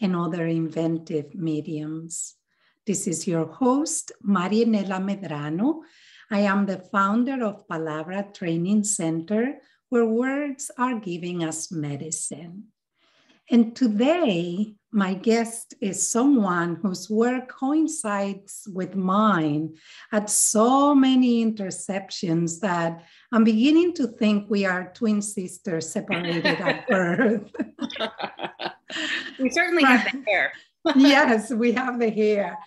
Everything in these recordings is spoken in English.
and other inventive mediums. This is your host, Marianela Medrano. I am the founder of Palabra Training Center, where words are giving us medicine. And today, my guest is someone whose work coincides with mine at so many interceptions that I'm beginning to think we are twin sisters separated at birth. we certainly have the hair. yes, we have the hair.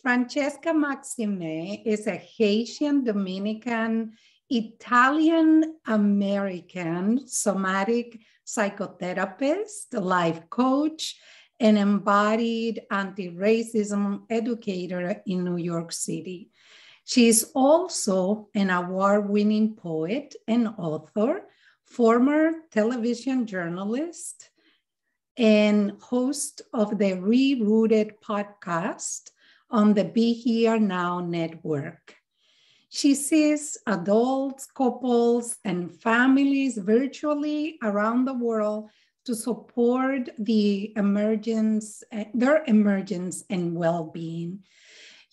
Francesca Maximé is a Haitian Dominican Italian American somatic psychotherapist, life coach, and embodied anti racism educator in New York City. She is also an award winning poet and author, former television journalist, and host of the Rerooted podcast on the Be Here Now network. She sees adults, couples, and families virtually around the world to support the emergence, eh, their emergence and well-being.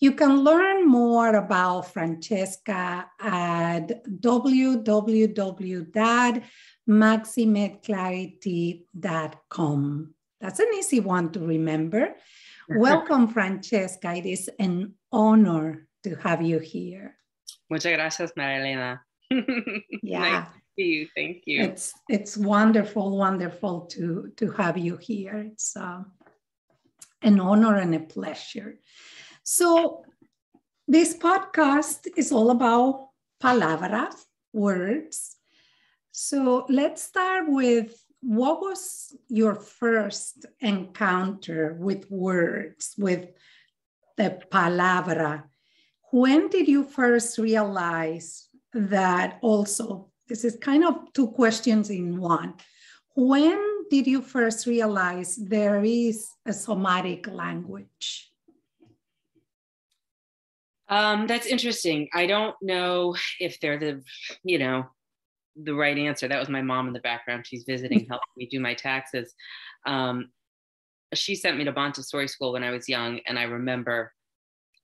You can learn more about Francesca at www.maximeclarity.com. That's an easy one to remember. Welcome, Francesca. It is an honor to have you here. Muchas gracias, Marilena. Yeah. nice to see you. Thank you. It's it's wonderful, wonderful to to have you here. It's uh, an honor and a pleasure. So this podcast is all about palabras, words. So let's start with what was your first encounter with words, with the palabra? When did you first realize that also? This is kind of two questions in one. When did you first realize there is a somatic language? Um, that's interesting. I don't know if they're the, you know, the right answer. That was my mom in the background. She's visiting, helping me do my taxes. Um, she sent me to Montessori school when I was young, and I remember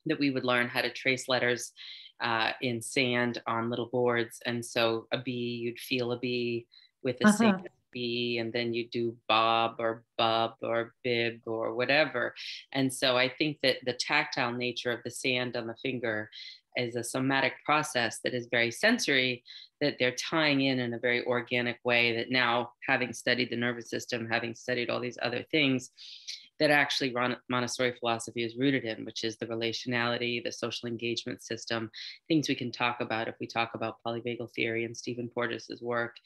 that we would learn how to trace letters uh, in sand on little boards. And so a B, you'd feel a B with a uh-huh. sand B, and then you do Bob or Bub or Bib or whatever. And so I think that the tactile nature of the sand on the finger is a somatic process that is very sensory that they're tying in in a very organic way that now having studied the nervous system having studied all these other things that actually Montessori philosophy is rooted in, which is the relationality, the social engagement system, things we can talk about if we talk about polyvagal theory and Stephen Porges's work.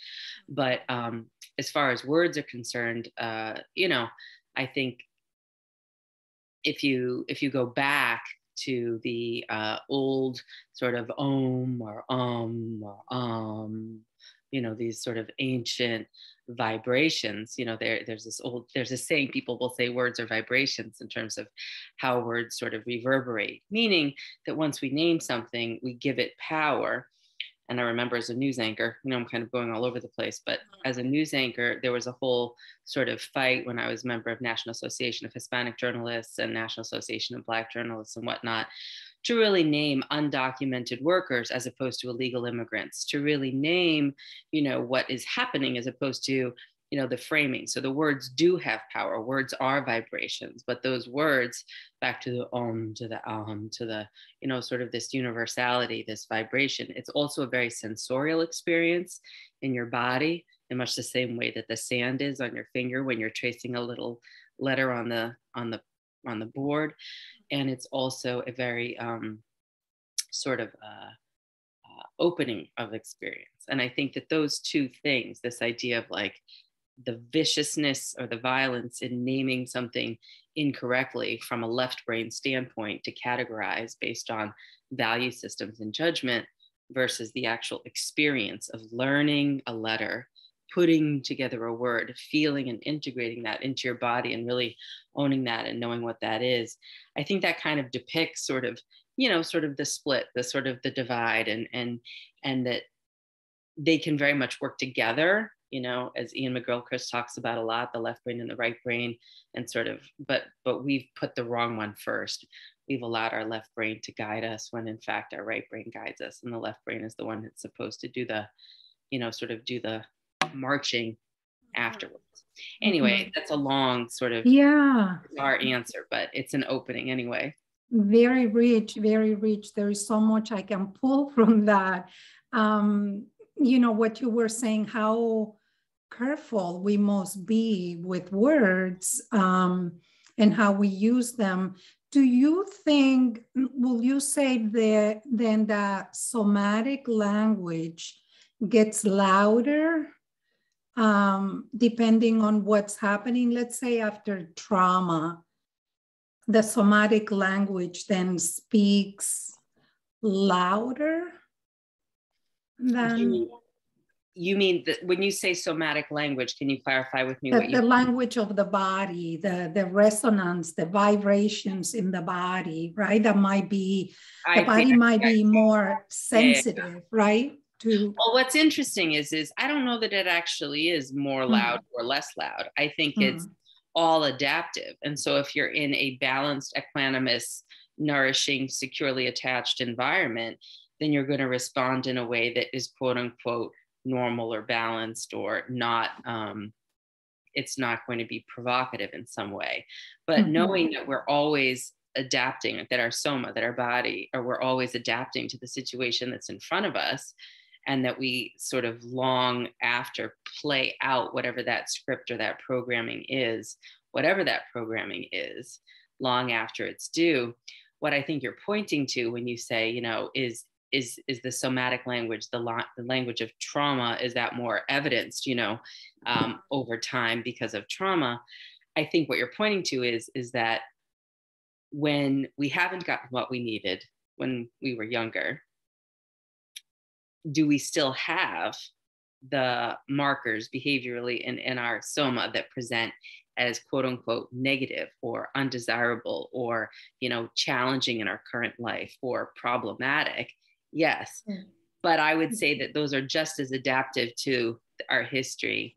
But um, as far as words are concerned, uh, you know, I think if you if you go back to the uh, old sort of om or um or um, you know, these sort of ancient vibrations. You know, there, there's this old, there's a saying people will say words are vibrations in terms of how words sort of reverberate, meaning that once we name something, we give it power. And I remember as a news anchor, you know, I'm kind of going all over the place, but mm-hmm. as a news anchor, there was a whole sort of fight when I was a member of National Association of Hispanic Journalists and National Association of Black Journalists and whatnot, to really name undocumented workers as opposed to illegal immigrants, to really name, you know, what is happening as opposed to you know the framing. So the words do have power. Words are vibrations but those words back to the om to the um to the you know sort of this universality this vibration it's also a very sensorial experience in your body in much the same way that the sand is on your finger when you're tracing a little letter on the on the on the board. And it's also a very um, sort of uh, uh, opening of experience. And i think that those two things this idea of like the viciousness or the violence in naming something incorrectly from a left brain standpoint to categorize based on value systems and judgment versus the actual experience of learning a letter putting together a word feeling and integrating that into your body and really owning that and knowing what that is i think that kind of depicts sort of you know sort of the split the sort of the divide and and and that they can very much work together you know, as Iain McGilchrist talks about a lot, the left brain and the right brain, and sort of, but but we've put the wrong one first. We've allowed our left brain to guide us when in fact our right brain guides us, and the left brain is the one that's supposed to do the, you know, sort of do the marching afterwards. Anyway, mm-hmm. that's a long sort of yeah our answer, but it's an opening anyway. Very rich, very rich. There is so much I can pull from that. Um, you know what you were saying, how careful we must be with words um, and how we use them. Do you think, will you say that then that somatic language gets louder um, depending on what's happening? Let's say after trauma, the somatic language then speaks louder than you mean that when you say somatic language can you clarify with me the, what the language of the body the the resonance the vibrations in the body right that might be I the body might be more sensitive yeah. right to well what's interesting is is i don't know that it actually is more mm-hmm. loud mm. or less loud i think mm. it's all adaptive and so if you're in a balanced equanimous nourishing securely attached environment then you're going to respond in a way that is quote unquote normal or balanced or not um, it's not going to be provocative in some way but mm-hmm. knowing that we're always adapting that our soma that our body or we're always adapting to the situation that's in front of us and that we sort of long after play out whatever that script or that programming is whatever that programming is long after it's due. What i think you're pointing to when you say you know is is is the somatic language the, la- the language of trauma is that more evidenced you know um, over time because of trauma? I think what you're pointing to is is that when we haven't gotten what we needed when we were younger do we still have the markers behaviorally in, in our soma that present as quote unquote negative or undesirable or you know challenging in our current life or problematic yes yeah. but i would say that those are just as adaptive to our history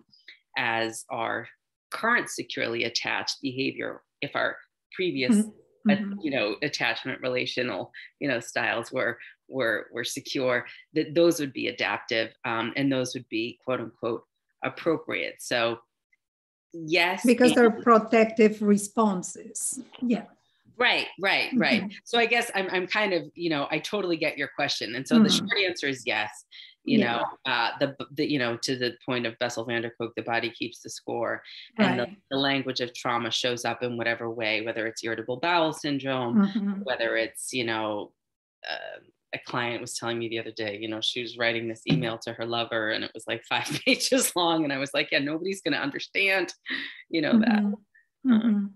as our current securely attached behavior if our previous mm-hmm. uh, you know attachment relational you know styles were were were secure that those would be adaptive um, and those would be quote unquote appropriate so yes because they're protective responses yeah Right, right, right. Mm-hmm. So I guess I'm, I'm kind of, you know, I totally get your question. And so mm-hmm. the short answer is yes. You yeah. know, uh, the, the, you know, to the point of Bessel van der Kolk, the body keeps the score. And the, the, language of trauma shows up in whatever way, whether it's irritable bowel syndrome, mm-hmm. whether it's, you know, uh, a client was telling me the other day, you know, she was writing this email to her lover and it was like five pages long. And I was like, yeah, nobody's going to understand, you know, that. Mm-hmm. Um,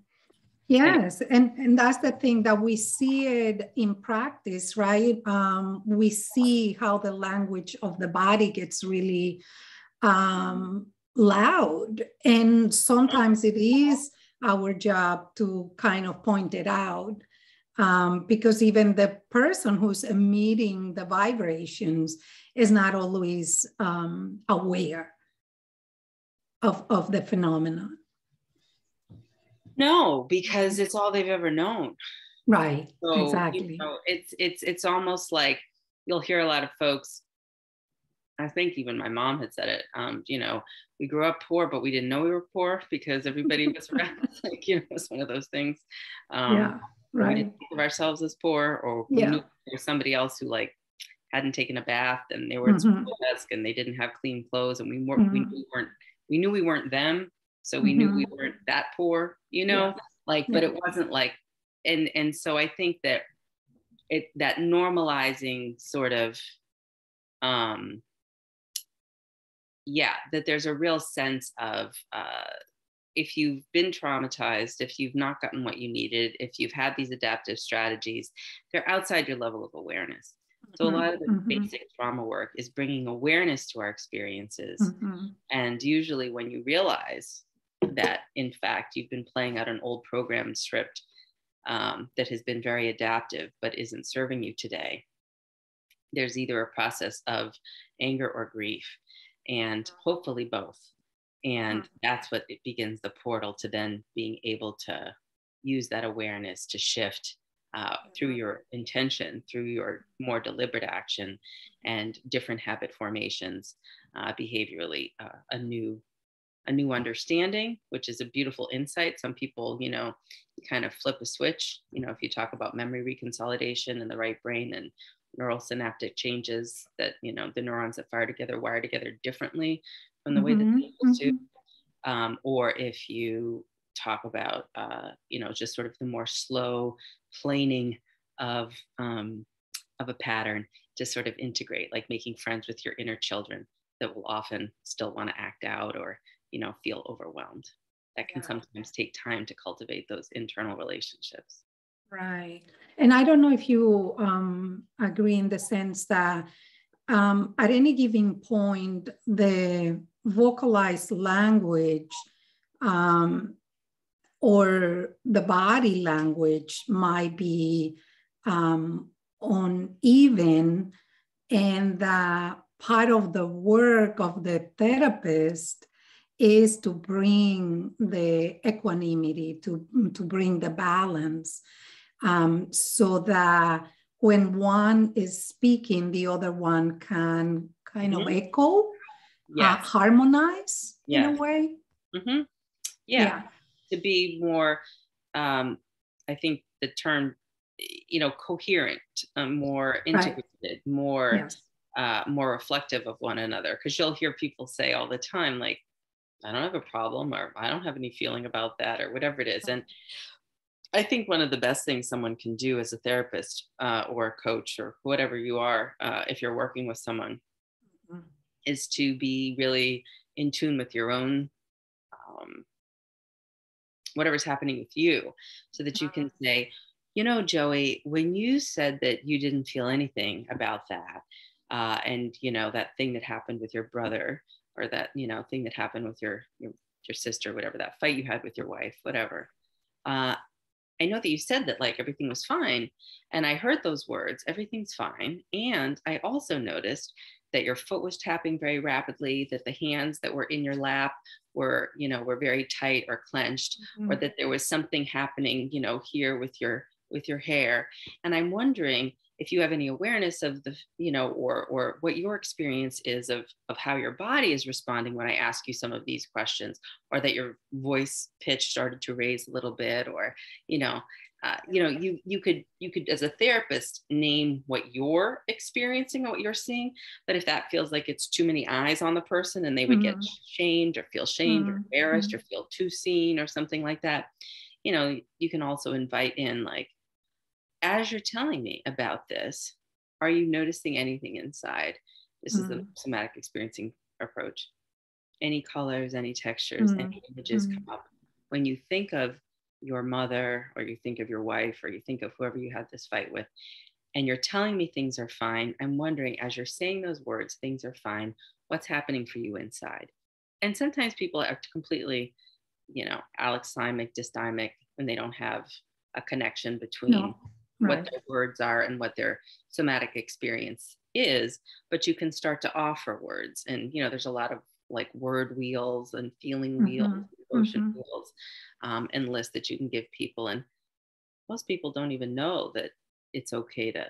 Yes, and, and that's the thing that we see it in practice, right? Um, we see how the language of the body gets really um, loud. And sometimes it is our job to kind of point it out um, because even the person who's emitting the vibrations is not always um, aware of, of the phenomenon. No, because it's all they've ever known. Right. So, exactly. You know, it's it's it's almost like you'll hear a lot of folks. I think even my mom had said it. Um, you know, we grew up poor, but we didn't know we were poor because everybody was around. like you know, it's one of those things. Um, yeah. Right. We didn't think of ourselves as poor, or yeah. there was somebody else who like hadn't taken a bath and they were at mm-hmm. school desk and they didn't have clean clothes and we weren't mm-hmm. we knew we weren't we knew we weren't them so we mm-hmm. knew we mm-hmm. weren't that poor you know yeah. like but it wasn't like and and so i think that it that normalizing sort of um yeah that there's a real sense of uh if you've been traumatized if you've not gotten what you needed if you've had these adaptive strategies they're outside your level of awareness so a mm-hmm. lot of the mm-hmm. basic trauma work is bringing awareness to our experiences mm-hmm. and usually when you realize that in fact you've been playing out an old program script um, that has been very adaptive but isn't serving you today there's either a process of anger or grief and hopefully both and that's what it begins the portal to then being able to use that awareness to shift uh, through your intention, through your more deliberate action, and different habit formations uh, behaviorally, uh, a new a new understanding, which is a beautiful insight. Some people, you know, kind of flip a switch. You know, if you talk about memory reconsolidation in the right brain and neural synaptic changes that you know the neurons that fire together wire together differently from the way that they used to. Mm-hmm. Um, or if you talk about uh, you know just sort of the more slow planing of um, of a pattern to sort of integrate like making friends with your inner children that will often still want to act out or you know feel overwhelmed that can yeah. sometimes take time to cultivate those internal relationships right and i don't know if you um, agree in the sense that um, at any given point the vocalized language um, or the body language might be um, uneven and that part of the work of the therapist is to bring the equanimity to, to bring the balance um, so that when one is speaking the other one can kind mm-hmm. of echo uh, harmonize yes. in a way mm-hmm. yeah. yeah to be more um, i think the term you know coherent um, more integrated right. more yes. uh, more reflective of one another because you'll hear people say all the time like i don't have a problem or i don't have any feeling about that or whatever it is and i think one of the best things someone can do as a therapist uh, or a coach or whatever you are uh, if you're working with someone mm-hmm. is to be really in tune with your own um, whatever's happening with you so that you can mm-hmm. say you know joey when you said that you didn't feel anything about that uh, and you know that thing that happened with your brother or that you know thing that happened with your your, your sister whatever that fight you had with your wife whatever uh, i know that you said that like everything was fine and i heard those words everything's fine and i also noticed that your foot was tapping very rapidly, that the hands that were in your lap were, you know, were very tight or clenched, mm-hmm. or that there was something happening, you know, here with your with your hair. And I'm wondering if you have any awareness of the, you know, or or what your experience is of of how your body is responding when I ask you some of these questions, or that your voice pitch started to raise a little bit, or you know, uh, you know you you could you could as a therapist name what you're experiencing or what you're seeing but if that feels like it's too many eyes on the person and they would mm-hmm. get shamed or feel shamed mm-hmm. or embarrassed or feel too seen or something like that you know you can also invite in like as you're telling me about this are you noticing anything inside this mm-hmm. is the mm-hmm. somatic experiencing approach any colors any textures any mm-hmm. images come mm-hmm. up when you think of your mother or you think of your wife or you think of whoever you had this fight with and you're telling me things are fine i'm wondering as you're saying those words things are fine what's happening for you inside and sometimes people are completely you know alexithymic dysthymic and they don't have a connection between no. Right. what their words are and what their somatic experience is but you can start to offer words and you know there's a lot of like word wheels and feeling mm-hmm. wheels emotion mm-hmm. wheels um, and lists that you can give people. And most people don't even know that it's okay to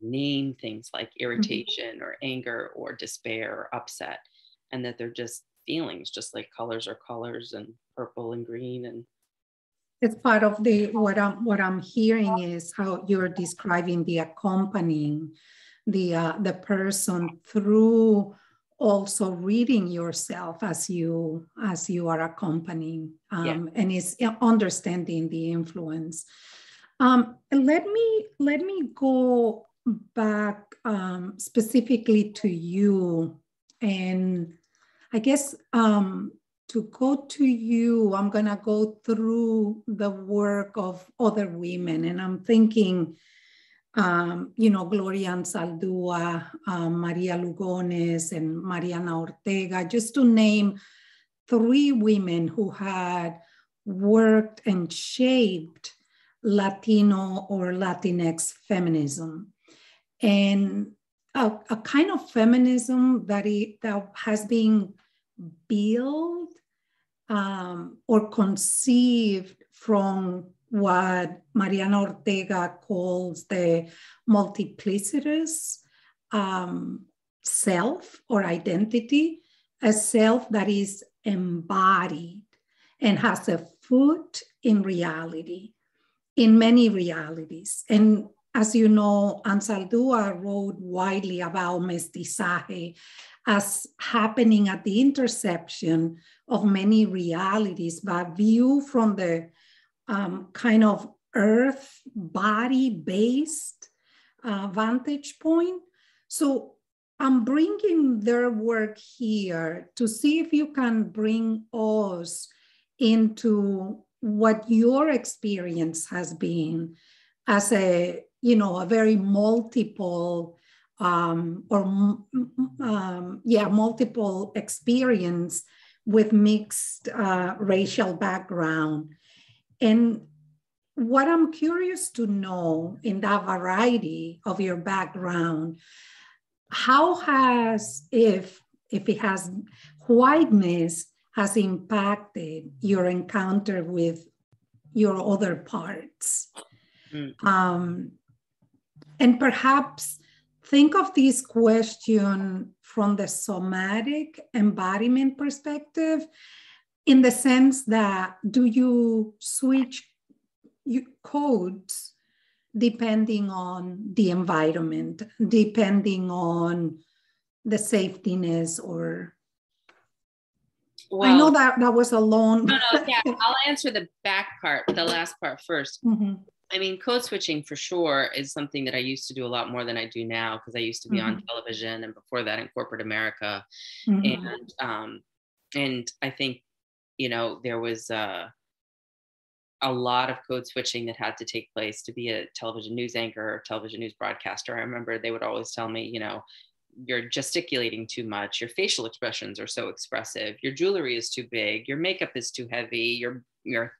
name things like mm-hmm. irritation mm-hmm. or anger or despair or upset, and that they're just feelings, just like colors are colors and purple and green and it's part of the what I'm what I'm hearing is how you're describing the accompanying the uh, the person through also reading yourself as you as you are accompanying um, yeah. and is understanding the influence um, let me let me go back um, specifically to you and i guess um, to go to you i'm going to go through the work of other women and i'm thinking um, you know, Gloria Anzaldúa, um, Maria Lugones, and Mariana Ortega, just to name three women who had worked and shaped Latino or Latinx feminism. And a, a kind of feminism that, it, that has been built um, or conceived from what Mariana Ortega calls the multiplicitous um, self or identity, a self that is embodied and has a foot in reality, in many realities. And as you know, Anzaldúa wrote widely about mestizaje as happening at the intersection of many realities, but view from the um, kind of earth body based uh, vantage point. So I'm bringing their work here to see if you can bring us into what your experience has been as a you know a very multiple um, or um, yeah multiple experience with mixed uh, racial background and what i'm curious to know in that variety of your background how has if if it has whiteness has impacted your encounter with your other parts mm. um, and perhaps think of this question from the somatic embodiment perspective in the sense that do you switch codes depending on the environment depending on the safetiness or well, I know that that was a long. no, no, yeah. I'll answer the back part, the last part 1st mm-hmm. I mean, code switching for sure is something that I used to do a lot more than I do now because I used to be mm-hmm. on television and before that in corporate America, mm-hmm. and um, and I think you know there was uh, a lot of code switching that had to take place to be a television news anchor or television news broadcaster. I remember they would always tell me, you know, you're gesticulating too much your facial expressions are so expressive your jewelry is too big your makeup is too heavy your your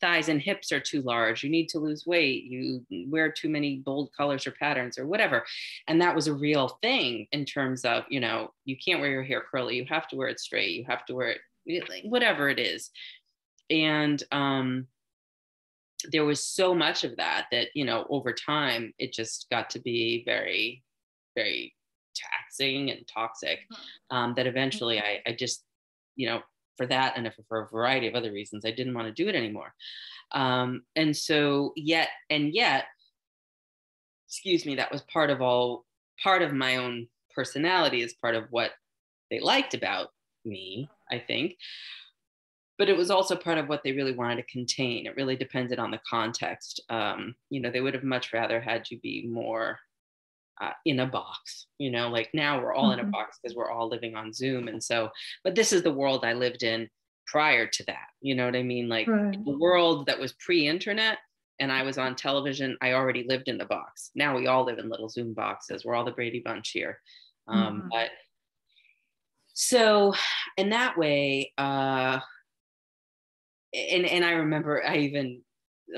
thighs and hips are too large you need to lose weight you wear too many bold colors or patterns or whatever. And that was a real thing in terms of you know you can't wear your hair curly you have to wear it straight you have to wear it whatever it is. And um there was so much of that that you know over time it just got to be very very taxing and toxic mm-hmm. um, that eventually I, I just, you know, for that and for a variety of other reasons, I didn't want to do it anymore. Um, and so, yet, and yet, excuse me, that was part of all, part of my own personality, is part of what they liked about me, I think. But it was also part of what they really wanted to contain. It really depended on the context. Um, you know, they would have much rather had you be more uh, in a box you know like now we're all mm-hmm. in a mm-hmm. box because we're all living on zoom and so but this is the world i lived in prior to that you know what i mean like right. the world that was pre-internet and i was on television i already lived in the box now we all live in little zoom boxes we're all the brady bunch here um, mm-hmm. but so in that way uh and and i remember i even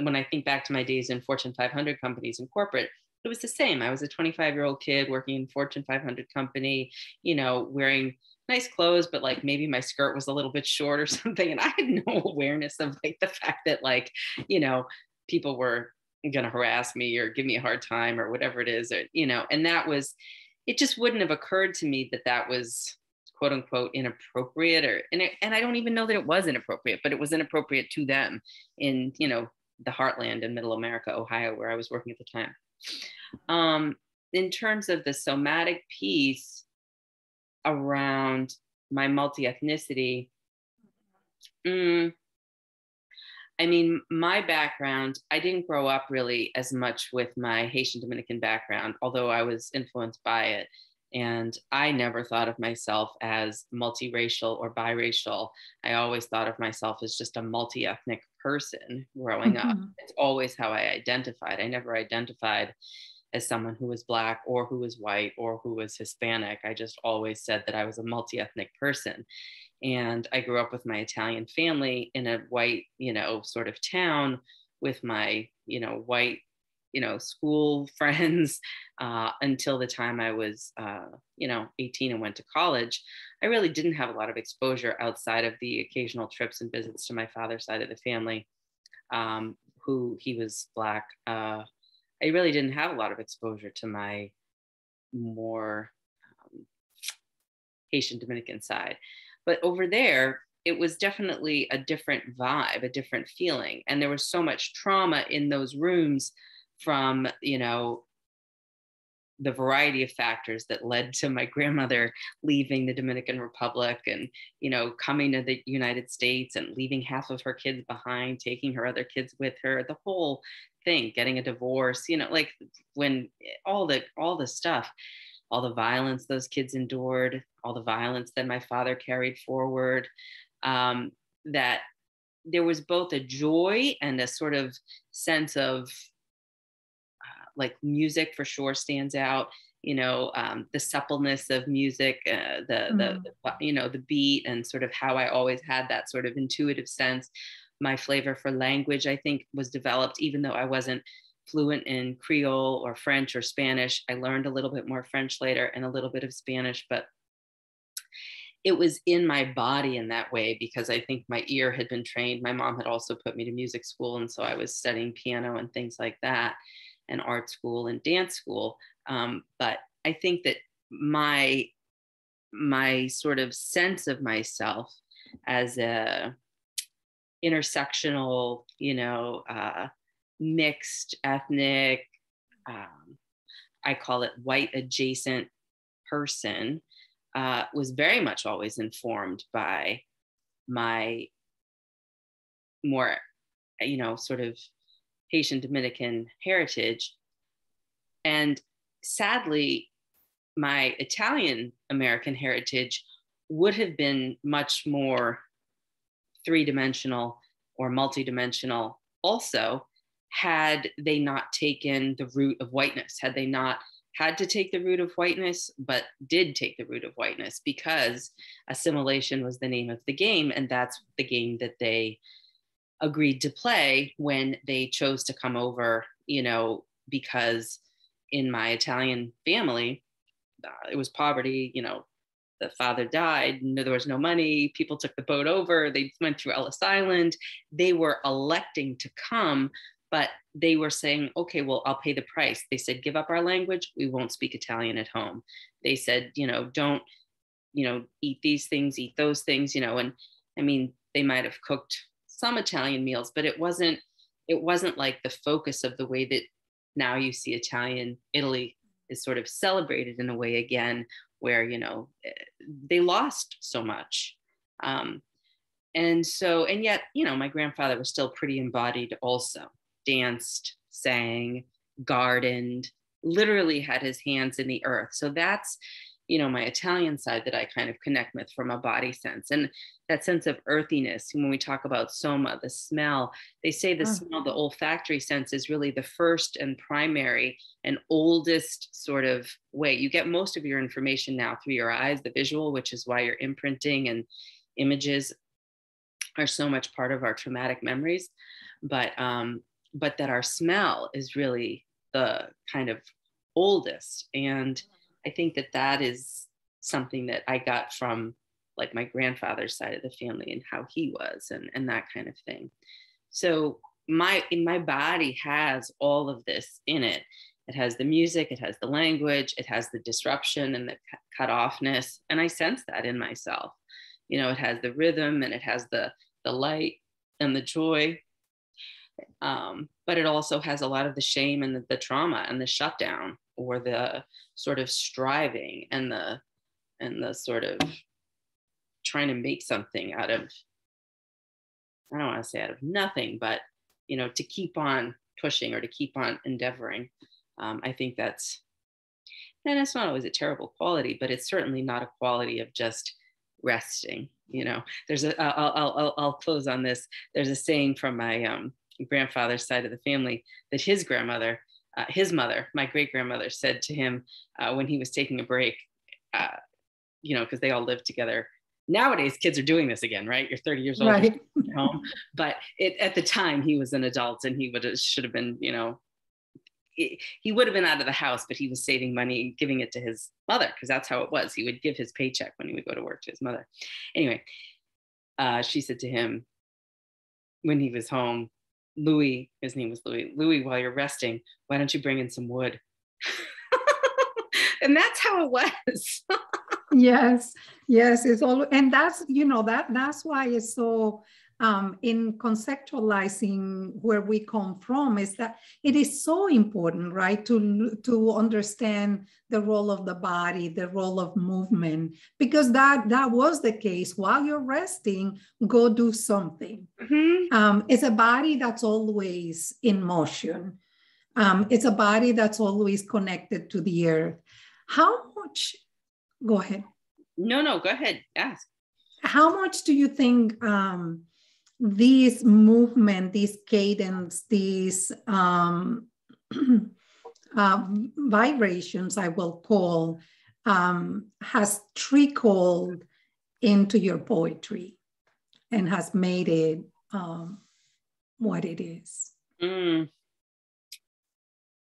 when i think back to my days in fortune 500 companies in corporate it was the same. I was a 25 year old kid working in Fortune 500 company, you know, wearing nice clothes, but like maybe my skirt was a little bit short or something. And I had no awareness of like the fact that like, you know, people were going to harass me or give me a hard time or whatever it is, or, you know, and that was, it just wouldn't have occurred to me that that was quote unquote inappropriate or, and, it, and I don't even know that it was inappropriate, but it was inappropriate to them in, you know, the heartland in middle America, Ohio, where I was working at the time. Um, in terms of the somatic piece around my multi ethnicity, mm, I mean, my background, I didn't grow up really as much with my Haitian Dominican background, although I was influenced by it. And I never thought of myself as multiracial or biracial. I always thought of myself as just a multi ethnic person growing mm-hmm. up. It's always how I identified. I never identified as someone who was Black or who was white or who was Hispanic. I just always said that I was a multi ethnic person. And I grew up with my Italian family in a white, you know, sort of town with my, you know, white you know, school friends uh, until the time I was, uh, you know, 18 and went to college. I really didn't have a lot of exposure outside of the occasional trips and visits to my father's side of the family, um, who he was Black. Uh, I really didn't have a lot of exposure to my more um, Haitian Dominican side. But over there, it was definitely a different vibe, a different feeling. And there was so much trauma in those rooms from, you know, the variety of factors that led to my grandmother leaving the Dominican Republic and, you know, coming to the United States and leaving half of her kids behind, taking her other kids with her, the whole thing, getting a divorce, you know, like when all the all the stuff, all the violence those kids endured, all the violence that my father carried forward, um, that there was both a joy and a sort of sense of like music for sure stands out you know um, the suppleness of music uh, the, mm. the, the you know the beat and sort of how i always had that sort of intuitive sense my flavor for language i think was developed even though i wasn't fluent in creole or french or spanish i learned a little bit more french later and a little bit of spanish but it was in my body in that way because I think my ear had been trained. My mom had also put me to music school. And so I was studying piano and things like that, and art school and dance school. Um, but I think that my my sort of sense of myself as a intersectional, you know, uh, mixed ethnic, um, I call it white adjacent person uh, was very much always informed by my more, you know, sort of Haitian Dominican heritage. And sadly, my Italian American heritage would have been much more three dimensional or multidimensional also had they not taken the root of whiteness, had they not had to take the root of whiteness, but did take the root of whiteness because assimilation was the name of the game. And that's the game that they agreed to play when they chose to come over, you know, because in my Italian family, uh, it was poverty, you know, the father died, there was no money, people took the boat over, they went through Ellis Island. They were electing to come, but they were saying, okay, well, I'll pay the price. They said, give up our language. We won't speak Italian at home. They said, you know, don't, you know, eat these things, eat those things, you know, and I mean, they might have cooked some Italian meals, but it wasn't, it wasn't like the focus of the way that now you see Italian Italy is sort of celebrated in a way again, where, you know, eh, they lost so much. Um, and so, and yet, you know, my grandfather was still pretty embodied also danced, sang, gardened, literally had his hands in the earth. So that's, you know, my Italian side that I kind of connect with from a body sense. And that sense of earthiness, when we talk about soma, the smell, they say the oh. smell, the olfactory sense is really the first and primary and oldest sort of way. You get most of your information now through your eyes, the visual, which is why your imprinting and images are so much part of our traumatic memories. But um, but that our smell is really the kind of oldest. And I think that that is something that I got from like my grandfather's side of the family and how he was and, and that kind of thing. So my my body has all of this in it. It has the music, it has the language, it has the disruption and the cut offness. And I sense that in myself. You know, it has the rhythm and it has the the light and the joy um, but it also has a lot of the shame and the, the trauma and the shutdown or the sort of striving and the and the sort of trying to make something out of I don't want to say out of nothing, but you know, to keep on pushing or to keep on endeavoring. Um, I think that's and it's not always a terrible quality, but it's certainly not a quality of just resting. You know, there's a I'll I'll I'll close on this. There's a saying from my um grandfather's side of the family that his grandmother, uh, his mother, my great grandmother, said to him uh, when he was taking a break, uh, you know, because they all lived together. Nowadays, kids are doing this again, right? You're 30 years old, right. home. But it, at the time, he was an adult, and he would have, should have been, you know, he would have been out of the house, but he was saving money and giving it to his mother because that's how it was. He would give his paycheck when he would go to work to his mother. Anyway, uh, she said to him when he was home, Louis, his name was Louis, Louis, while you're resting, why don't you bring in some wood? and that's how it was. yes, yes, it's all, and that's you know that that's why it's so um, in conceptualizing where we come from is that it is so important, right, to, to understand the role of the body, the role of movement, because that, that was the case. While you're resting, go do something. Mm-hmm. Um, it's a body that's always in motion. Um, it's a body that's always connected to the earth. How much, go ahead. No, no, go ahead, ask. How much do you think um, this movement, this cadence, these um, uh, vibrations, I will call, um, has trickled into your poetry and has made it um, what it is? Mm.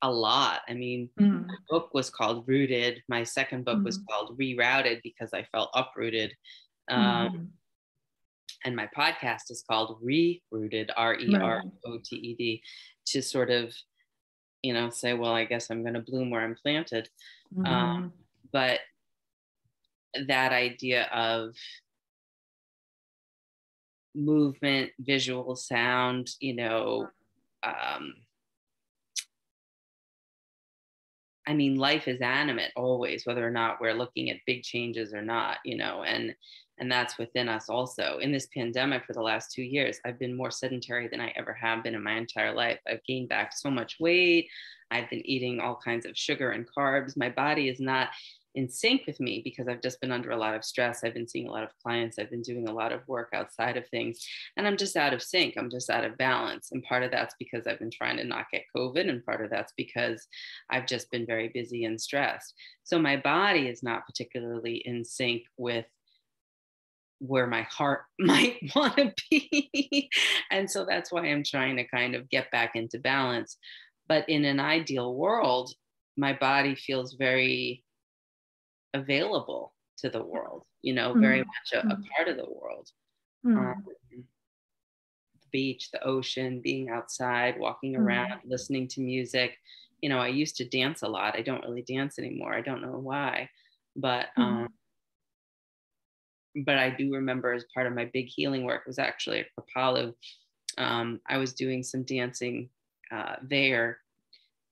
A lot. I mean, mm. my book was called Rooted. My second book mm. was called Rerouted because I felt uprooted. Um, mm and my podcast is called Rerooted, R E R O T E D, to sort of, you know, say, well, I guess I'm going to bloom where I'm planted. Mm-hmm. Um, but that idea of movement, visual sound, you know, um, I mean, life is animate always, whether or not we're looking at big changes or not, you know, and and that's within us also. In this pandemic for the last two years, I've been more sedentary than I ever have been in my entire life. I've gained back so much weight. I've been eating all kinds of sugar and carbs. My body is not in sync with me because I've just been under a lot of stress. I've been seeing a lot of clients. I've been doing a lot of work outside of things, and I'm just out of sync. I'm just out of balance. And part of that's because I've been trying to not get COVID, and part of that's because I've just been very busy and stressed. So my body is not particularly in sync with where my heart might want to be. and so that's why I'm trying to kind of get back into balance. But in an ideal world, my body feels very available to the world, you know, mm-hmm. very much a, a, mm-hmm. part of the world. Mm-hmm. Um, the beach, the ocean, being outside, walking mm-hmm. around, listening to music. You know, I used to dance a lot. I don't really dance anymore. I don't know why. But mm-hmm. um, but I do remember as part of my big healing work was actually at Kripalu. Um, I was doing some dancing uh, there,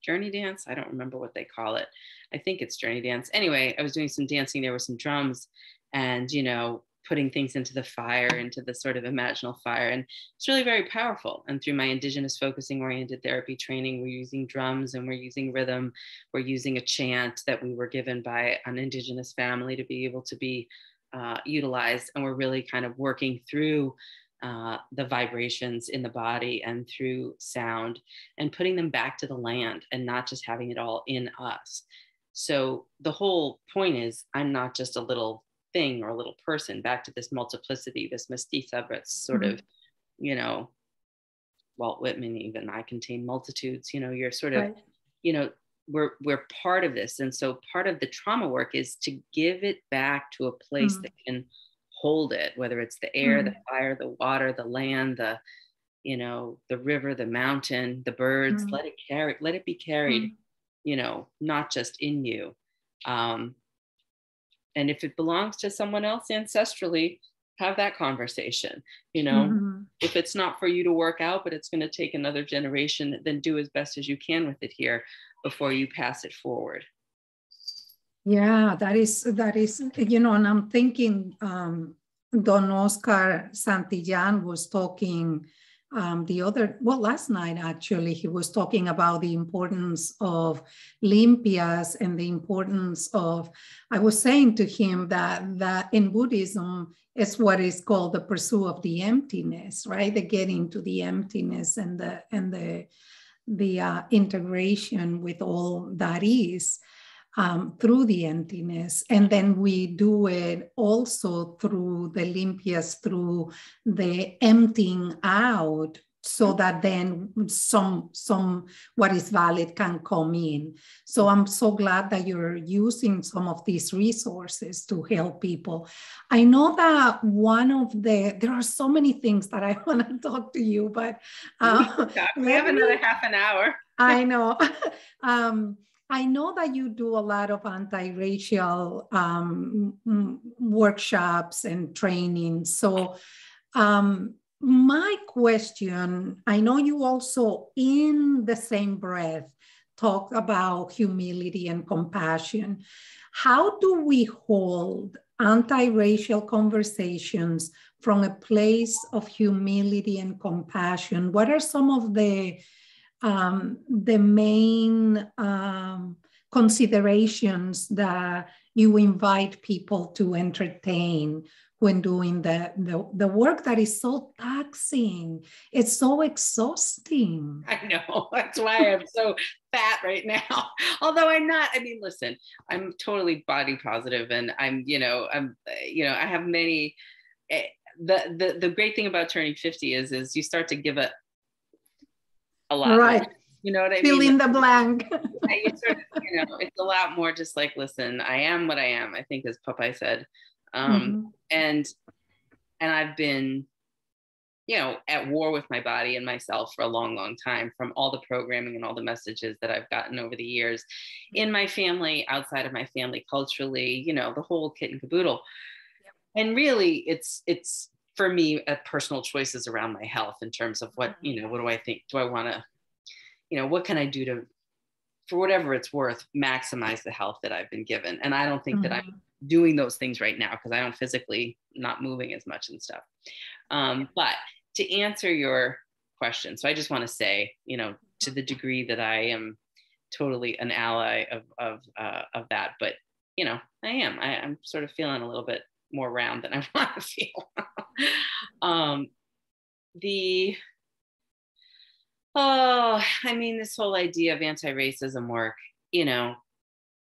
journey dance. I don't remember what they call it. I think it's journey dance. Anyway, I was doing some dancing there with some drums, and you know, putting things into the fire, into the sort of imaginal fire, and it's really very powerful. And through my indigenous focusing oriented therapy training, we're using drums and we're using rhythm. We're using a chant that we were given by an indigenous family to be able to be uh, utilized and we're really kind of working through uh, the vibrations in the body and through sound and putting them back to the land and not just having it all in us so the whole point is i'm not just a little thing or a little person back to this multiplicity this mestiza but sort mm-hmm. of you know walt whitman even i contain multitudes you know you're sort of right. you know we're we're part of this and so part of the trauma work is to give it back to a place mm. that can hold it whether it's the air mm. the fire the water the land the you know the river the mountain the birds mm. let it carry let it be carried mm. you know not just in you um and if it belongs to someone else ancestrally have that conversation you know mm-hmm. if it's not for you to work out but it's going to take another generation then do as best as you can with it here before you pass it forward? Yeah that is that is you know and i'm thinking um, don oscar santillan was talking um, the other well last night actually he was talking about the importance of limpias and the importance of i was saying to him that that in buddhism it's what is called the pursuit of the emptiness right? The getting to the emptiness and the and the the uh, integration with all that is um, through the emptiness. And then we do it also through the limpias, through the emptying out so that then some some what is valid can come in. So i'm so glad that you're using some of these resources to help people. I know that one of the there are so many things that i want to talk to you but uh, we have another half an hour. I know. Um, I know that you do a lot of anti-racial um, workshops and training. So um, my question I know you also, in the same breath, talk about humility and compassion. How do we hold anti racial conversations from a place of humility and compassion? What are some of the um, the main um, considerations that you invite people to entertain when doing the, the, the work that is so taxing. It's so exhausting. I know. That's why I'm so fat right now. Although I'm not, I mean, listen, I'm totally body positive and I'm, you know, I'm, you know, I have many, eh, the, the, the great thing about turning 50 is, is you start to give a, a lot. Right. You know what I Fill mean? Fill in the blank. you, sort of, you know, it's a lot more just like, listen, I am what I am. I think as Popeye said, um, mm-hmm. and and I've been you know at war with my body and myself for a long long time from all the programming and all the messages that I've gotten over the years in my family outside of my family culturally you know the whole kit and caboodle. And really it's it's for me a personal choices around my health in terms of what you know what do I think? Do I want to you know what can I do to for whatever it's worth maximize the health that I've been given. And I don't think mm-hmm. that I'm doing those things right now because I don't physically not moving as much and stuff. Um, but to answer your question, so I just want to say, you know, to the degree that I am totally an ally of of uh, of that, but you know, I am. I, am sort of feeling a little bit more round than I want to feel. um, the oh, I mean, this whole idea of anti-racism work, you know,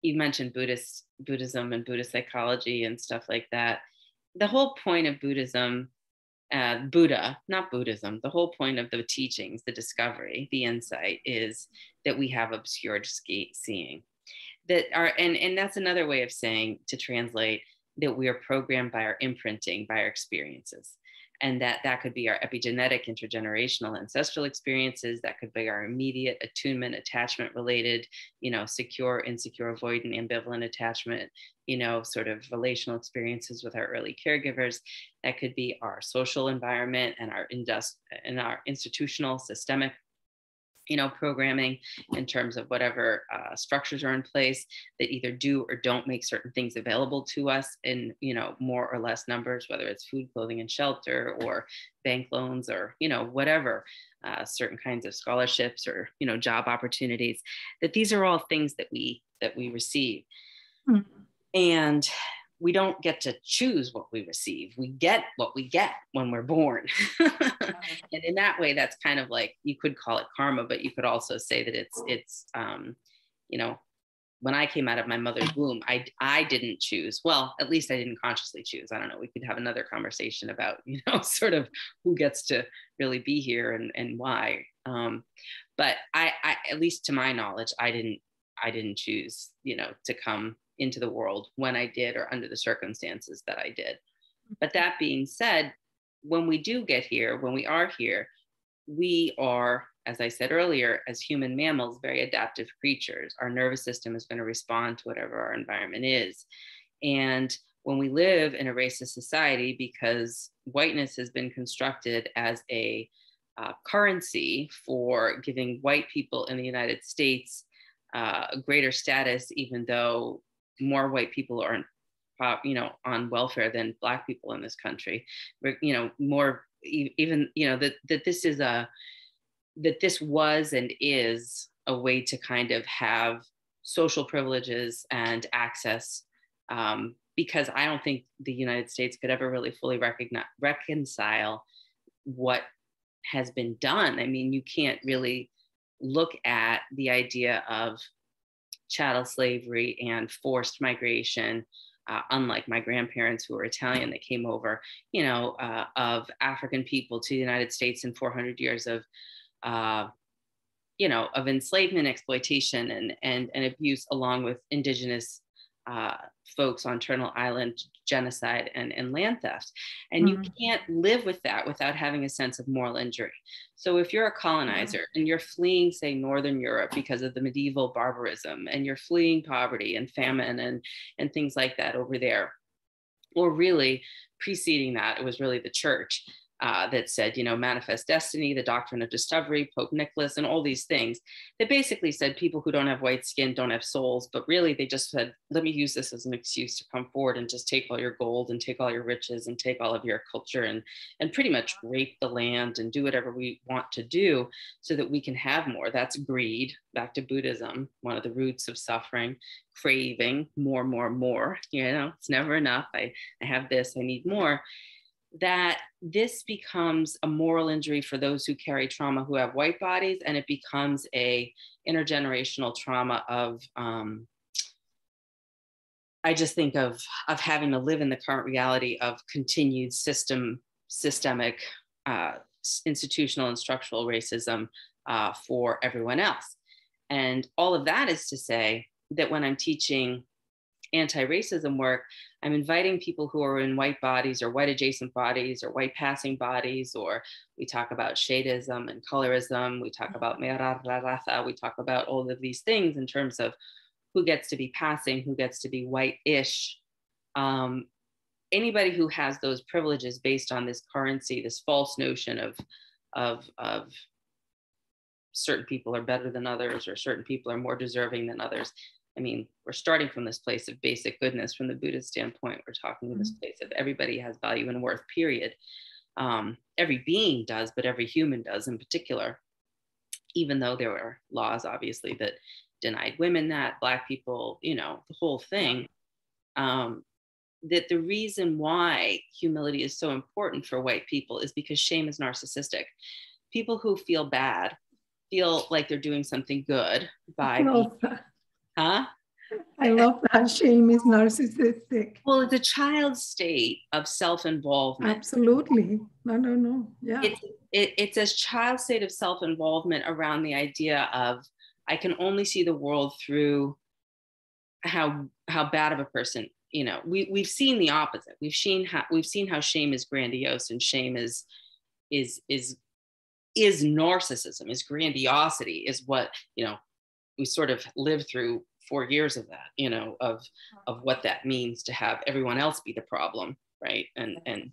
you mentioned Buddhist Buddhism and Buddhist psychology and stuff like that. The whole point of Buddhism, uh, Buddha, not Buddhism, the whole point of the teachings, the discovery, the insight is that we have obscured seeing. That are and and that's another way of saying to translate that we are programmed by our imprinting, by our experiences and that that could be our epigenetic intergenerational ancestral experiences that could be our immediate attunement attachment related you know secure insecure avoidant ambivalent attachment you know sort of relational experiences with our early caregivers. That could be our social environment and our indust- and our institutional systemic you know programming in terms of whatever uh, structures are in place that either do or don't make certain things available to us in you know more or less numbers whether it's food clothing and shelter or bank loans or you know whatever uh, certain kinds of scholarships or you know job opportunities that these are all things that we that we receive mm-hmm. and we don't get to choose what we receive. We get what we get when we're born. and in that way, that's kind of like you could call it karma, but you could also say that it's it's um, you know, when I came out of my mother's womb, I I didn't choose. Well, at least I didn't consciously choose. I don't know. We could have another conversation about you know sort of who gets to really be here and and why. Um, but I, I at least to my knowledge, I didn't I didn't choose you know to come into the world when I did or under the circumstances that I did. But that being said, when we do get here, when we are here, we are, as I said earlier, as human mammals, very adaptive creatures. Our nervous system is going to respond to whatever our environment is. And when we live in a racist society, because whiteness has been constructed as a uh, currency for giving white people in the United States uh, greater status, even though more white people are you know on welfare than black people in this country you know more even you know that that this is a that this was and is a way to kind of have social privileges and access um, because I don't think the United States could ever really fully recognize, reconcile what has been done. I mean, you can't really look at the idea of chattel slavery and forced migration uh, unlike my grandparents who were Italian that came over, you know, uh, of African people to the United States in 400 years of, uh, you know, of enslavement, exploitation, and and and abuse, along with indigenous uh, folks on Turtle Island, genocide and, and land theft. And mm-hmm. you can't live with that without having a sense of moral injury. So if you're a colonizer mm-hmm. and you're fleeing, say, Northern Europe because of the medieval barbarism, and you're fleeing poverty and famine and, and things like that over there, or really preceding that, it was really the church uh, that said, you know, manifest destiny, the doctrine of discovery, Pope Nicholas, and all these things that basically said people who don't have white skin don't have souls. But really, they just said, let me use this as an excuse to come forward and just take all your gold and take all your riches and take all of your culture and, and pretty much rape the land and do whatever we want to do so that we can have more. That's greed, back to Buddhism, one of the roots of suffering, craving more, more, more. You know, it's never enough. I, I have this, I need more that this becomes a moral injury for those who carry trauma who have white bodies and it becomes a intergenerational trauma of um, i just think of of having to live in the current reality of continued system systemic uh, institutional and structural racism uh, for everyone else. And all of that is to say that when i'm teaching anti-racism work I'm inviting people who are in white bodies or white adjacent bodies or white passing bodies, or we talk about shadeism and colorism, we talk about raza, we talk about all of these things in terms of who gets to be passing, who gets to be white-ish. Um, anybody who has those privileges based on this currency, this false notion of, of, of certain people are better than others or certain people are more deserving than others I mean, we're starting from this place of basic goodness from the Buddhist standpoint. We're talking mm-hmm. this place of everybody has value and worth, period. Um, every being does, but every human does in particular, even though there were laws, obviously, that denied women that, Black people, you know, the whole thing. Um, that the reason why humility is so important for white people is because shame is narcissistic. People who feel bad feel like they're doing something good by Huh? I love that shame is narcissistic. Well, it's a child state of self-involvement. Absolutely. No, no, no. Yeah. It's, it, it's a child state of self-involvement around the idea of I can only see the world through how how bad of a person you know we, we've seen the opposite we've seen how we've seen how shame is grandiose and shame is is is is narcissism is grandiosity is what you know we sort of live through four years of that, you know, of of what that means to have everyone else be the problem, right? And and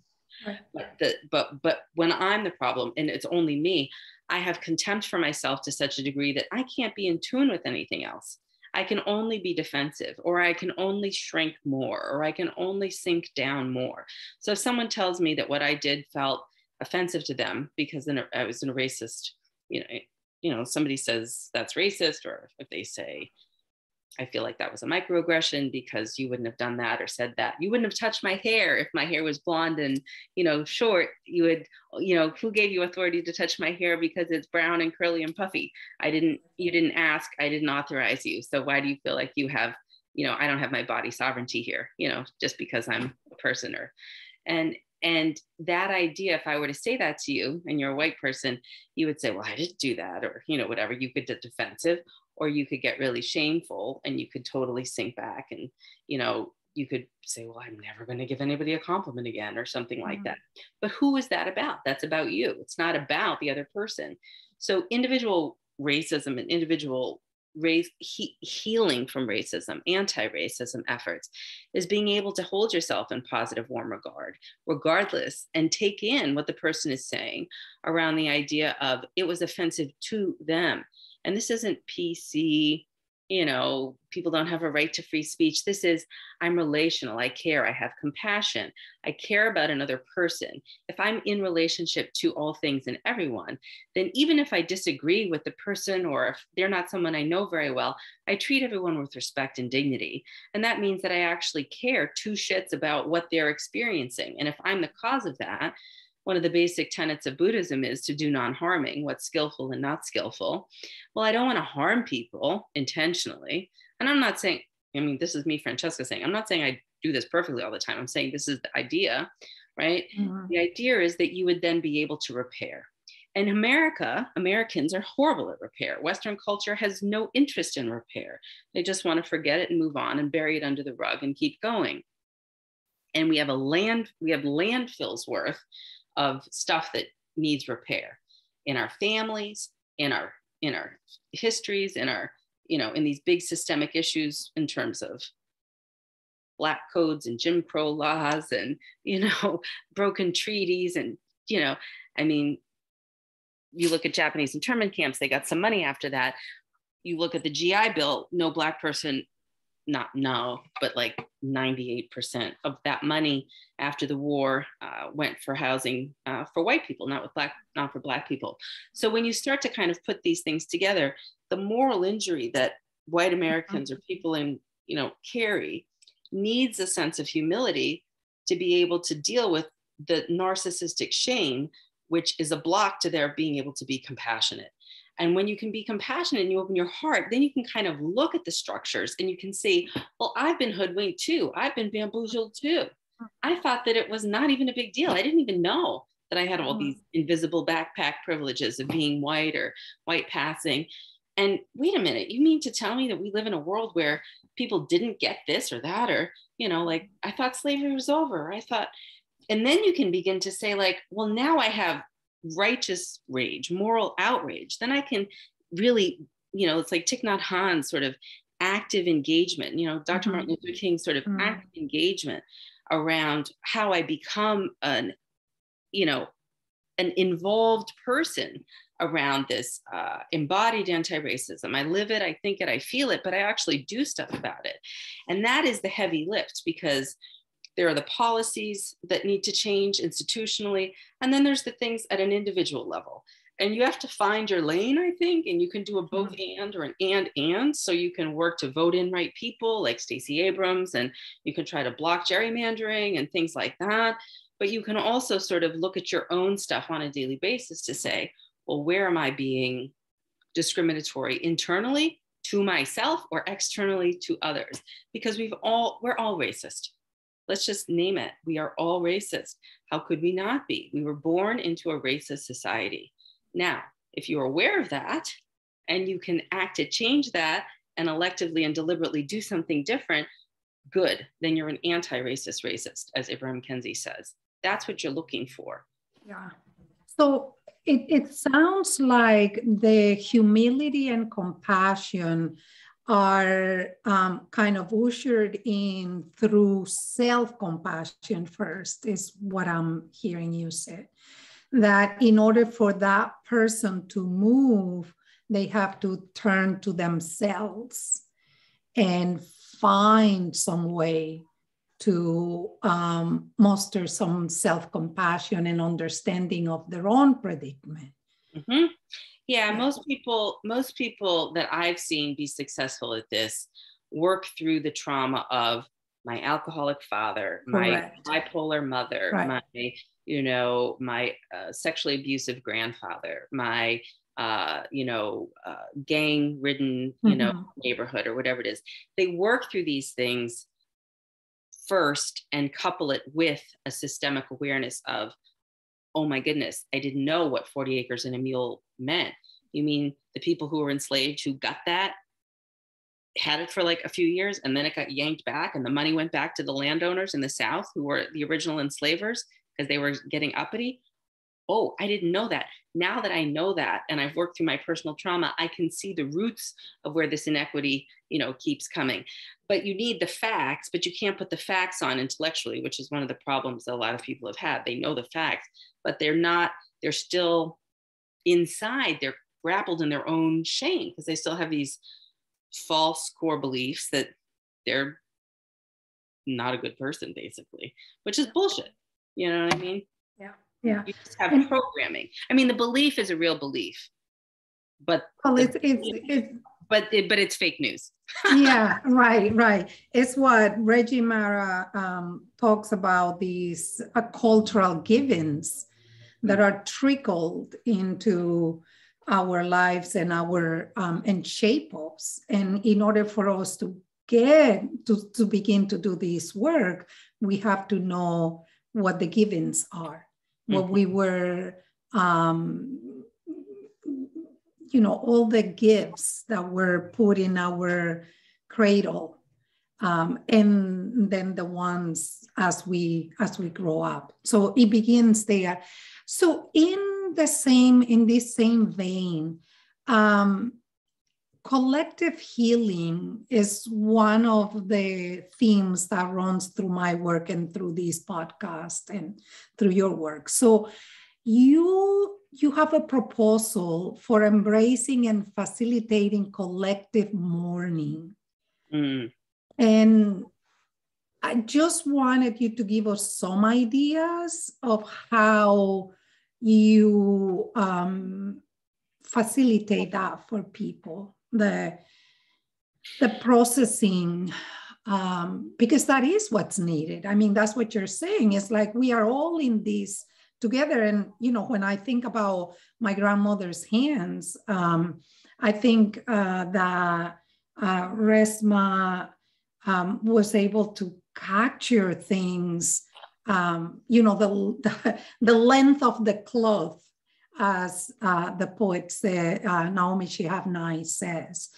but the, but but when I'm the problem and it's only me, I have contempt for myself to such a degree that I can't be in tune with anything else. I can only be defensive, or I can only shrink more, or I can only sink down more. So if someone tells me that what I did felt offensive to them because then I was in a racist, you know, you know somebody says that's racist or if they say I feel like that was a microaggression because you wouldn't have done that or said that. You wouldn't have touched my hair if my hair was blonde and, you know, short. You would, you know, who gave you authority to touch my hair because it's brown and curly and puffy? I didn't, you didn't ask, I didn't authorize you. So why do you feel like you have, you know, I don't have my body sovereignty here, you know, just because I'm a person or, and and that idea, if I were to say that to you and you're a white person, you would say, well, I didn't do that, or, you know, whatever. You could get defensive, or you could get really shameful and you could totally sink back and, you know, you could say, well, I'm never going to give anybody a compliment again, or something like mm-hmm. that. But who is that about? That's about you. It's not about the other person. So individual racism and individual race he, healing from racism anti-racism efforts is being able to hold yourself in positive warm regard regardless and take in what the person is saying around the idea of it was offensive to them and this isn't pc you know, people don't have a right to free speech. This is, I'm relational. I care. I have compassion. I care about another person. If I'm in relationship to all things and everyone, then even if I disagree with the person or if they're not someone I know very well, I treat everyone with respect and dignity. And that means that I actually care two shits about what they're experiencing. And if I'm the cause of that, one of the basic tenets of Buddhism is to do non harming, what's skillful and not skillful. Well, I don't want to harm people intentionally. And I'm not saying, I mean, this is me, Francesca, saying, I'm not saying I do this perfectly all the time. I'm saying this is the idea, right? Mm-hmm. The idea is that you would then be able to repair. In America, Americans are horrible at repair. Western culture has no interest in repair. They just want to forget it and move on and bury it under the rug and keep going. And we have a land, we have landfills worth of stuff that needs repair in our families, in our in our histories, in our, you know, in these big systemic issues in terms of black codes and Jim Crow laws and, you know, broken treaties. And, you know, I mean, you look at Japanese internment camps, they got some money after that. You look at the GI Bill, no black person, not no, but like 98% of that money after the war uh, went for housing uh, for white people, not with black, not for black people. So when you start to kind of put these things together, the moral injury that white Americans or people in, you know, carry needs a sense of humility to be able to deal with the narcissistic shame, which is a block to their being able to be compassionate. And when you can be compassionate and you open your heart, then you can kind of look at the structures and you can see, well, I've been hoodwinked too. I've been bamboozled too. I thought that it was not even a big deal. I didn't even know that I had all mm-hmm. these invisible backpack privileges of being white or white passing. And wait a minute, you mean to tell me that we live in a world where people didn't get this or that or you know like i thought slavery was over i thought and then you can begin to say like well now i have righteous rage moral outrage then i can really you know it's like Thich Nhat Hanh sort of active engagement you know dr mm-hmm. martin luther king sort of mm-hmm. active engagement around how i become an you know an involved person around this uh, embodied anti-racism i live it i think it i feel it but i actually do stuff about it and that is the heavy lift because there are the policies that need to change institutionally and then there's the things at an individual level and you have to find your lane i think and you can do a both mm-hmm. and or an and and so you can work to vote in right people like stacey abrams and you can try to block gerrymandering and things like that but you can also sort of look at your own stuff on a daily basis to say well, where am I being discriminatory internally to myself or externally to others? Because we've all, we're all racist. Let's just name it. We are all racist. How could we not be? We were born into a racist society. Now, if you're aware of that and you can act to change that and electively and deliberately do something different, good, then you're an anti racist racist, as Ibram Kendi says. That's what you're looking for. Yeah. So it, it sounds like the humility and compassion are um, kind of ushered in through self compassion first, is what I'm hearing you say. That in order for that person to move, they have to turn to themselves and find some way to um, muster some self compassion and understanding of their own predicament. Mm-hmm. Yeah, most people, most people that I've seen be successful at this work through the trauma of my alcoholic father, Correct. my bipolar mother, right. my, you know, my uh, sexually abusive grandfather, my uh, you know, uh, gang ridden, you mm-hmm. know, neighborhood or whatever it is. They work through these things first and couple it with a systemic awareness of, oh my goodness, I didn't know what 40 acres and a mule meant. You mean the people who were enslaved who got that had it for like a few years and then it got yanked back and the money went back to the landowners in the South who were the original enslavers because they were getting uppity? Oh, I didn't know that. Now that I know that and I've worked through my personal trauma, I can see the roots of where this inequity, you know, keeps coming. But you need the facts, but you can't put the facts on intellectually, which is one of the problems that a lot of people have had. They know the facts, but they're not, they're still inside, they're grappled in their own shame because they still have these false core beliefs that they're not a good person, basically, which is bullshit. You know what I mean? Yeah. You just have and, programming. I mean the belief is a real belief but well it's it's, it's but it, but it's fake news. Yeah right right. It's what reggie mara um, talks about these uh, cultural givens that are trickled into our lives and our um, and shape us. And in order for us to get to, to begin to do this work, we have to know what the givens are, mm-hmm. what we were, um, you know, all the gifts that were put in our cradle, um, and then the ones as we as we grow up. So it begins there. So in the same in this same vein, um, collective healing is one of the themes that runs through my work and through this podcast and through your work. So you you have a proposal for embracing and facilitating collective mourning. Mm. and i just wanted you to give us some ideas of how you um, facilitate that for people the the processing um, because that is what's needed. I mean that's what you're saying. It's like we are all in this together. And you know when i think about my grandmother's hands um, i think uh, that uh, Resmaa um, was able to capture things um, you know the, the, the length of the cloth as uh, the poet say, uh, Naomi Shihab Nye says.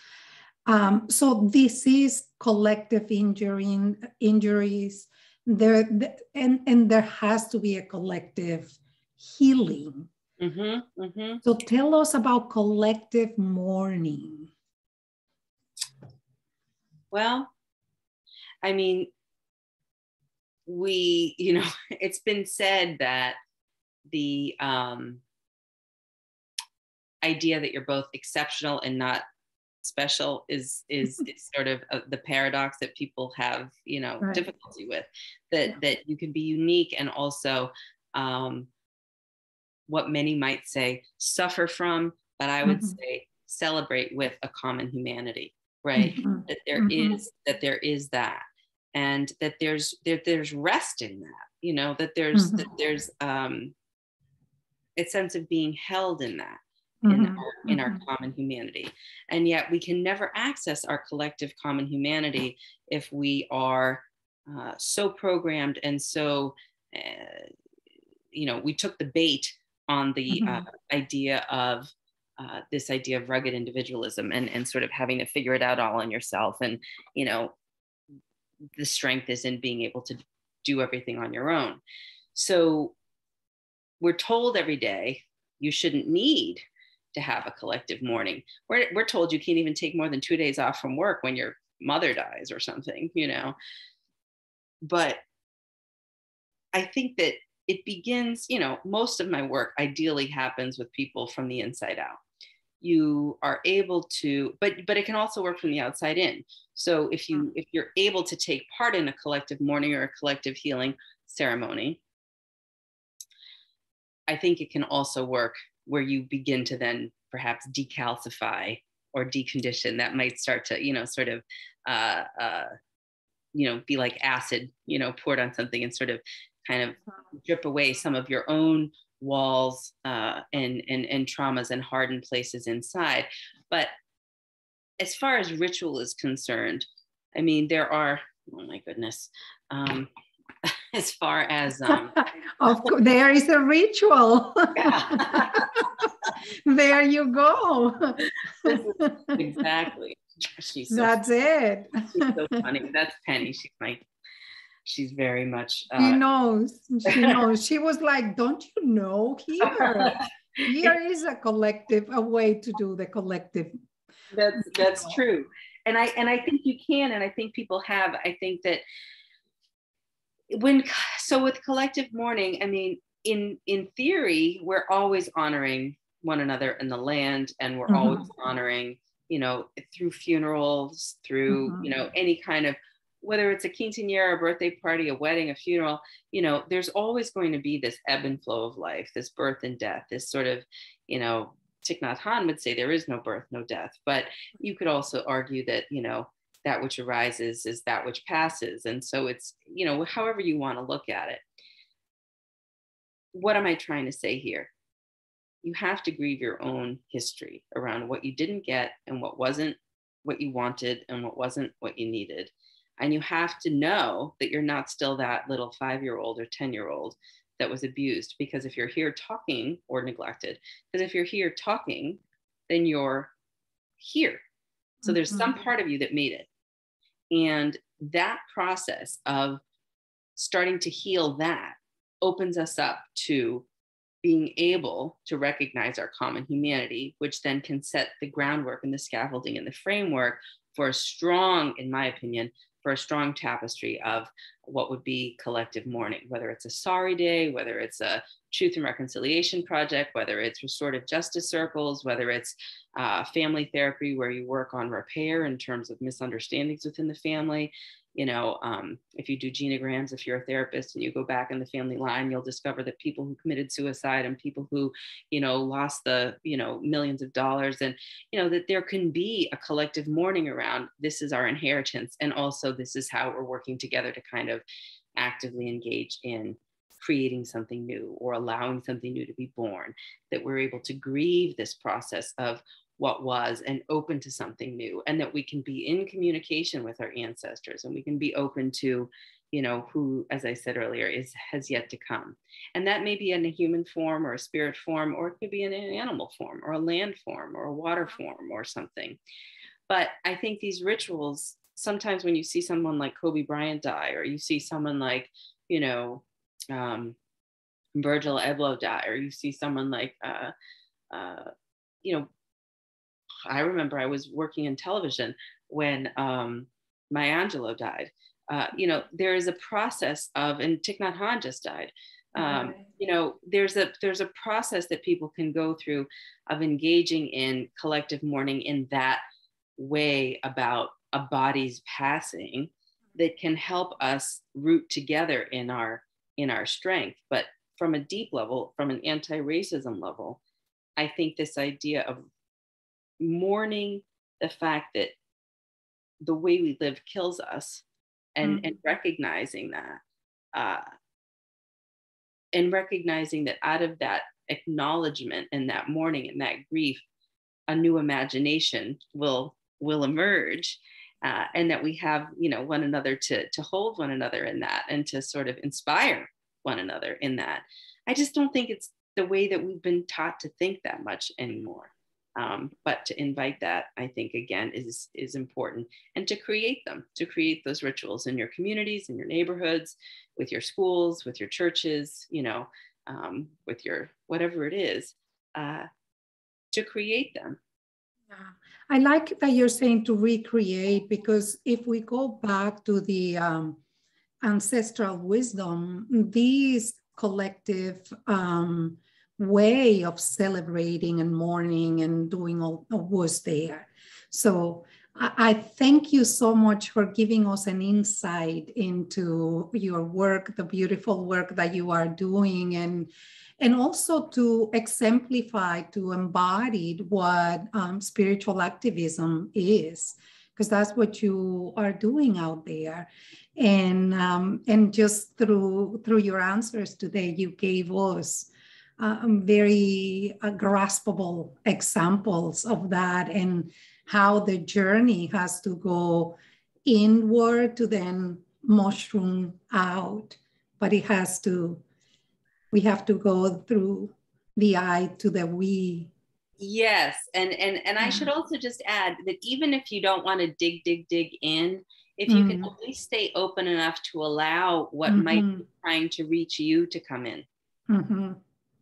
Um, so this is collective injury, injuries. There and and there has to be a collective healing. Mm-hmm, mm-hmm. So tell us about collective mourning. Well, I mean, we, you know, it's been said that the um, idea that you're both exceptional and not special is is, is sort of a, the paradox that people have you know right. difficulty with that yeah. that you can be unique and also um, what many might say suffer from but i would mm-hmm. say celebrate with a common humanity right mm-hmm. that there mm-hmm. is that there is that and that there's there, there's rest in that you know that there's that mm-hmm. there's um a sense of being held in that mm-hmm. in, our, in our mm-hmm. common humanity. And yet we can never access our collective common humanity if we are uh, so programmed and so, uh, you know, we took the bait on the uh, mm-hmm. idea of uh, this idea of rugged individualism and, and sort of having to figure it out all on yourself. And, you know, the strength is in being able to do everything on your own. So we're told every day you shouldn't need to have a collective mourning. We're, we're told you can't even take more than two days off from work when your mother dies or something, you know. But I think that it begins, you know, most of my work ideally happens with people from the inside out. You are able to, but but it can also work from the outside in. So if you mm. if you're able to take part in a collective mourning or a collective healing ceremony, I think it can also work where you begin to then perhaps decalcify or decondition that might start to you know sort of uh, uh, you know be like acid you know poured on something and sort of kind of drip away some of your own walls uh, and, and and traumas and hardened places inside. But as far as ritual is concerned i mean there are oh my goodness um, as far as um, of course, there is a ritual. There you go. Exactly. She's so that's funny. it. She's so funny. That's penny. She's like she's very much uh, she knows. She knows. She was like don't you know here? Here is a collective a way to do the collective that's that's true. And i and i think you can and i think people have i think that when so with collective mourning i mean in in theory we're always honoring one another in the land and we're mm-hmm. always honoring you know through funerals through mm-hmm. you know any kind of whether it's a quinceanera a birthday party a wedding a funeral you know there's always going to be this ebb and flow of life this birth and death this sort of you know Thich Nhat Hanh would say there is no birth no death but you could also argue that you know that which arises is that which passes. And so it's, you know, however you want to look at it. What am I trying to say here? You have to grieve your own history around what you didn't get and what wasn't what you wanted and what wasn't what you needed. And you have to know that you're not still that little five year old or 10 year old that was abused. Because if you're here talking or neglected, because if you're here talking, then you're here. So there's some mm-hmm. part of you that made it. And that process of starting to heal that opens us up to being able to recognize our common humanity, which then can set the groundwork and the scaffolding and the framework for a strong, in my opinion, for a strong tapestry of what would be collective mourning, whether it's a sorry day, whether it's a truth and reconciliation project, whether it's restorative justice circles, whether it's uh, family therapy where you work on repair in terms of misunderstandings within the family, you know um, if you do genograms if you're a therapist and you go back in the family line you'll discover that people who committed suicide and people who you know lost the you know millions of dollars and you know that there can be a collective mourning around this is our inheritance. And also this is how we're working together to kind of actively engage in creating something new or allowing something new to be born that we're able to grieve this process of what was and open to something new and that we can be in communication with our ancestors and we can be open to you know who as i said earlier is has yet to come. And that may be in a human form or a spirit form or it could be in an animal form or a land form or a water form or something. But i think these rituals sometimes when you see someone like kobe bryant die or you see someone like you know um, virgil abloh die or you see someone like uh, uh, you know I remember I was working in television when um, Maya Angelou died. Uh, you know, there is a process of, and Thich Nhat Hanh just died. Um, you know, there's a there's a process that people can go through of engaging in collective mourning in that way about a body's passing that can help us root together in our in our strength. But from a deep level, from an anti-racism level, I think this idea of mourning the fact that the way we live kills us and, mm-hmm. and recognizing that uh, and recognizing that out of that acknowledgement and that mourning and that grief a new imagination will will emerge uh, and that we have you know one another to to hold one another in that and to sort of inspire one another in that i just don't think it's the way that we've been taught to think that much anymore um, but to invite that, I think again is is important, and to create them, to create those rituals in your communities, in your neighborhoods, with your schools, with your churches, you know, um, with your whatever it is, uh, to create them. Yeah, I like that you're saying to recreate because if we go back to the um, ancestral wisdom, these collective um, way of celebrating and mourning and doing all was there. So I thank you so much for giving us an insight into your work, the beautiful work that you are doing, and and also to exemplify, to embody what um, spiritual activism is, because that's what you are doing out there. And um, and just through through your answers today, you gave us um, very uh, graspable examples of that and how the journey has to go inward to then mushroom out. But it has to we have to go through the i to the we. Yes and and and i should also just add that even if you don't want to dig dig dig in if you mm. can at least stay open enough to allow what mm-hmm. might be trying to reach you to come in. Mm-hmm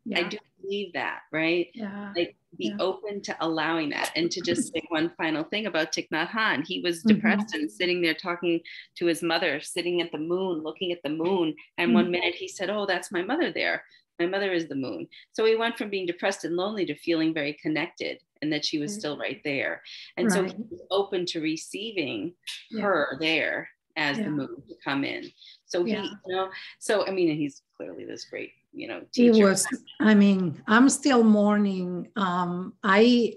yeah. I do believe that, right? Yeah. Like be yeah. open to allowing that. And to just say one final thing about Thich Nhat Hanh, he was mm-hmm. depressed mm-hmm. and sitting there talking to his mother, sitting at the moon, looking at the moon. And mm-hmm. one minute he said, Oh, that's my mother there. My mother is the moon. So he went from being depressed and lonely to feeling very connected and that she was still right there. And right. so he was open to receiving yeah. her there as yeah. the moon to come in. So he, you know, so I mean, he's clearly this great you know teacher. he was i mean i'm still mourning um i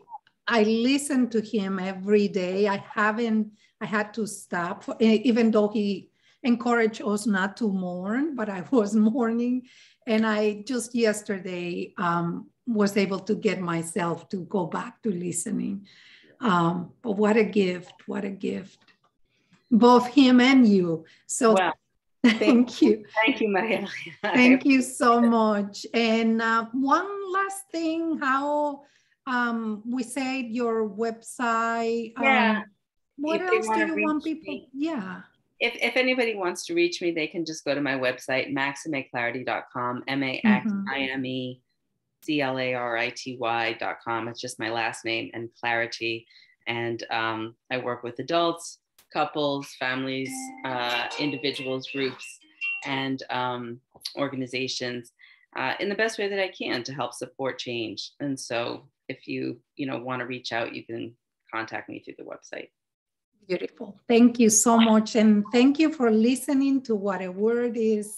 i listen to him every day i haven't i had to stop for, even though he encouraged us not to mourn but i was mourning and i just yesterday um, was able to get myself to go back to listening Um, but what a gift! What a gift! Both him and you. So Well, thank you. thank you, Maria. Thank you so much. And uh, one last thing, how um, we said your website. Yeah. Um, what If else do you want people? me. Yeah. if, if anybody wants to reach me, they can just go to my website, maximeclarity.com, M A X I M E C L A R I T Y.com. It's just my last name and clarity. And um, I work with adults, couples, families, uh, individuals, groups, and um, organizations uh, in the best way that I can to help support change. And so if you, you know, want to reach out, you can contact me through the website. Beautiful. Thank you so much. And thank you for listening to what a word is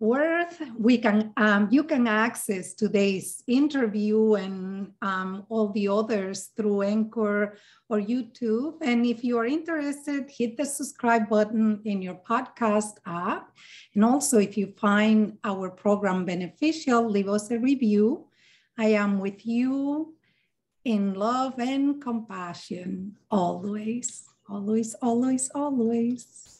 worth. We can um, you can access today's interview and um, all the others through Anchor or YouTube. And if you are interested, hit the subscribe button in your podcast app. And also, if you find our program beneficial, leave us a review. I am with you in love and compassion always, always, always, always.